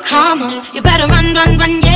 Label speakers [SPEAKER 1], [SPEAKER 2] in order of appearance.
[SPEAKER 1] karma. You better run, run, run, yeah,